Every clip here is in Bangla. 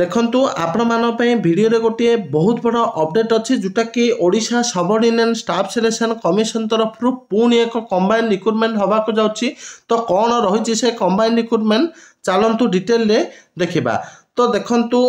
ଦେଖନ୍ତୁ ଆପଣମାନଙ୍କ ପାଇଁ ଭିଡ଼ିଓରେ ଗୋଟିଏ ବହୁତ ବଡ଼ ଅପଡ଼େଟ୍ ଅଛି ଯେଉଁଟାକି Odisha subordinate staff selection commission ତରଫରୁ ପୁଣି ଏକ କମ୍ବାଇନ୍ ରିକ୍ରୁଟମେଣ୍ଟ ହେବାକୁ ଯାଉଛି ତ କ'ଣ ରହିଛି ସେ କମ୍ବାଇନ୍ ରିକ୍ରୁଟମେଣ୍ଟ ଚାଲନ୍ତୁ ଡିଟେଲରେ ଦେଖିବା ତ ଦେଖନ୍ତୁ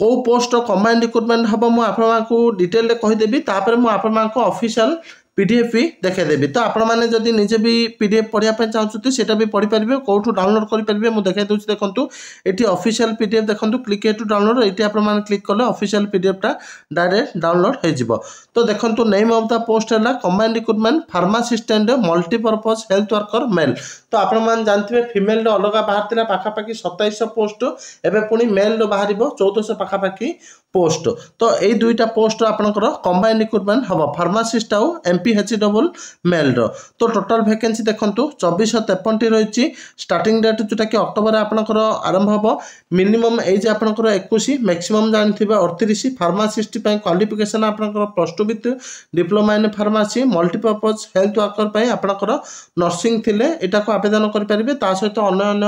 କେଉଁ ପୋଷ୍ଟର କମ୍ବାଇନ୍ ରିକ୍ରୁଟମେଣ୍ଟ ହେବ ମୁଁ ଆପଣମାନଙ୍କୁ ଡିଟେଲରେ କହିଦେବି ତାପରେ ମୁଁ ଆପଣମାନଙ୍କୁ ଅଫିସିଆଲ পিডিএফ ବି ଦେଖାଇଦେବି ତ ଆପଣମାନେ ଯଦି ନିଜେ ବି ପିଡ଼ିଏଫ୍ ପଢ଼ିବା ପାଇଁ ଚାହୁଁଛନ୍ତି ସେଇଟା ବି ପଢ଼ିପାରିବେ କେଉଁଠୁ ଡାଉନଲୋଡ଼ କରିପାରିବେ ମୁଁ ଦେଖାଇ ଦେଉଛି ଦେଖନ୍ତୁ ଏଠି ଅଫିସିଆଲ ପିଡ଼ିଏଫ୍ ଦେଖନ୍ତୁ କ୍ଲିକ୍ ଏଠୁ ଡାଉନଲୋଡ଼ ଏଠି ଆପଣମାନେ କ୍ଲିକ୍ କଲେ ଅଫିସିଆଲ ପିଡ଼ିଏଫ୍ଟା ଡାଇରେକ୍ଟ ଡାଉନଲୋଡ଼ ହେଇଯିବ ତ ଦେଖନ୍ତୁ ନେମ୍ ଅଫ୍ ଦ ପୋଷ୍ଟ ହେଲା combined recruitment pharmacist and multipurpose health worker male ତ ଆପଣମାନେ ଜାଣିଥିବେ ଫିମେଲ୍ର ଅଲଗା ବାହାରିଥିଲା ପାଖାପାଖି ସତେଇଶହ ପୋଷ୍ଟ ଏବେ ପୁଣି ମେଲ୍ର ବାହାରିବ ଚଉଦଶହ ପାଖାପାଖି পোস্ট তো এই দুইটা পোস্ট আপনার কম্বাইন রিক্রুটমেন্ট হব ফার্মাসিস্ট আও এমপি হেচি ডবল মেলর তো টোটাল ভ্যাকেন্সি দেখুন চব্বিশ তেপনটি রয়েছে স্টার্টিং ডেট যেটা কি অক্টোবর আপনার আরম্ভ হব মিনিমম এই যে আপনার একুশ ম্যাক্সিমম জাঁথিবে অড়তিশ ফার্মাসিস্ট কোয়ালিফিকেসন আপনার plus two with diploma in pharmacy multipurpose health worker আপনার নর্সিং লে এটা আবেদন করে তা সহ অন্য অন্য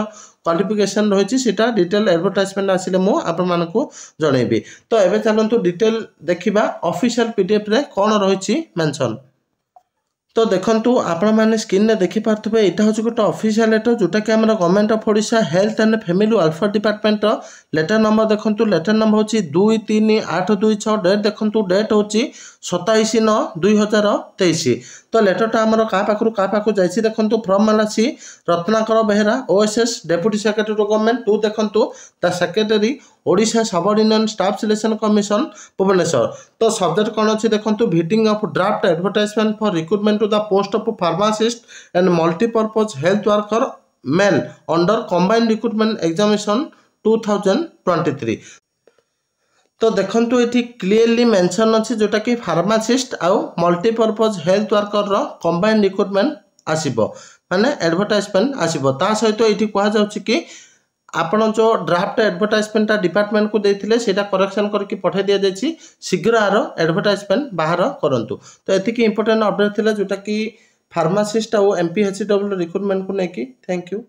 କ୍ୱାଲିଫିକେସନ୍ ରହିଛି ସେଇଟା ଡିଟେଲ୍ ଆଡ଼ଭର୍ଟାଇଜମେଣ୍ଟ ଆସିଲେ ମୁଁ ଆପଣମାନଙ୍କୁ ଜଣାଇବି ତ ଏବେ ଚାଲନ୍ତୁ ଡିଟେଲ୍ ଦେଖିବା ଅଫିସିଆଲ୍ ପିଡ଼ିଏଫ୍ରେ କ'ଣ ରହିଛି ମେନ୍ସନ୍ তো ଦେଖନ୍ତୁ ଆପଣମାନେ ସ୍କ୍ରିନ୍ରେ ଦେଖିପାରୁଥିବେ ଏଇଟା ହେଉଛି ଗୋଟେ ଅଫିସିଆଲ୍ ଲେଟର୍ ଯେଉଁଟାକି ଆମର government of Odisha health and family welfare ଡିପାର୍ଟମେଣ୍ଟର letter number ଦେଖନ୍ତୁ ଲେଟର୍ ନମ୍ବର ହେଉଛି ଦୁଇ ତିନି ଆଠ ଦୁଇ ଛଅ ଡେଟ୍ ଦେଖନ୍ତୁ ଡେଟ୍ ହେଉଛି ସତାଇଶ ନଅ ଦୁଇ ହଜାର ତେଇଶ ତ ଲେଟର୍ଟା ଆମର କାହା ପାଖରୁ କାହା ପାଖକୁ ଯାଇଛି ଦେଖନ୍ତୁ ଫର୍ମ ହେଲା C Ratnakar Behera OSS deputy secretary government to ଦେଖନ୍ତୁ ତା secretary Odisha subordinate staff selection commission Bhubaneswar ତ ସବଜେକ୍ଟ କ'ଣ ଅଛି ଦେଖନ୍ତୁ vetting of draft advertisement for recruitment to the post of pharmacist and multipurpose health worker men under combine recruitment examination two thousand twenty three তো দেখন্তু এটি ক্লিয়ারলি মেনশন অছি যেটা কি ফার্মাসিস্ট আউ মল্টিপরপজ হেলথ ওয়ার্কর র কম্বাইন্ড রিক্রুটমেন্ট আসিব মানে আডভর্টাইজমেন্ট আসিব তা সহিত এটি কুয়া যাচ্ছে কি ଆପଣ ଯେଉଁ ଡ୍ରାଫ୍ଟ ଆଡ଼ଭର୍ଟାଇଜମେଣ୍ଟଟା ଡିପାର୍ଟମେଣ୍ଟକୁ ଦେଇଥିଲେ ସେଇଟା କରେକ୍ସନ୍ କରିକି ପଠାଇ ଦିଆଯାଇଛି ଶୀଘ୍ର ଆର ଆଡ଼ଭର୍ଟାଇଜମେଣ୍ଟ ବାହାର କରନ୍ତୁ ତ ଏତିକି ଇମ୍ପୋର୍ଟାଣ୍ଟ ଅପଡ଼େଟ୍ ଥିଲା ଯେଉଁଟାକି ଫାର୍ମାସିଷ୍ଟ ଆଉ ଏମ୍ ପି ଏଚ୍ ଡବ୍ଲ୍ୟୁ ରିକ୍ରୁଟମେଣ୍ଟକୁ ନେଇକି ଥ୍ୟାଙ୍କ ୟୁ